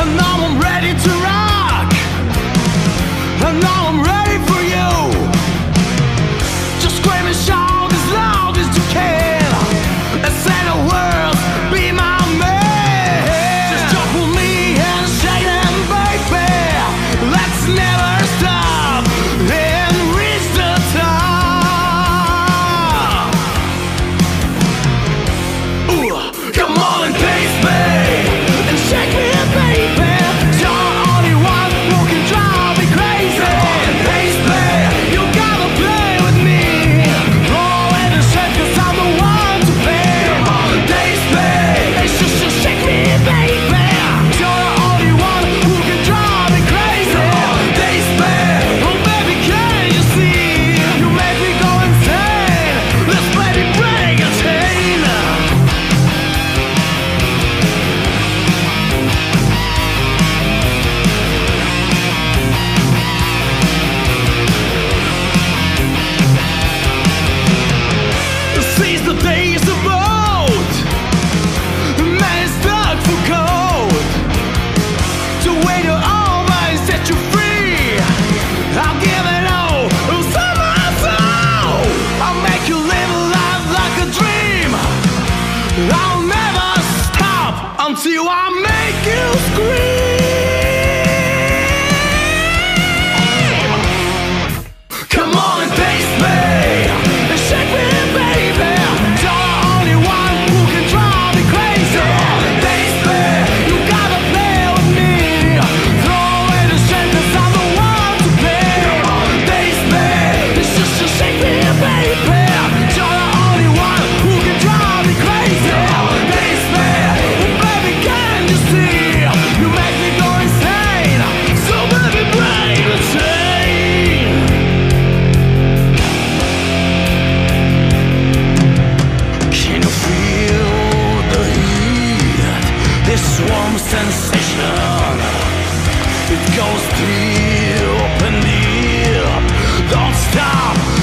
And now I'm ready to rock. It goes deep and deep Don't stop.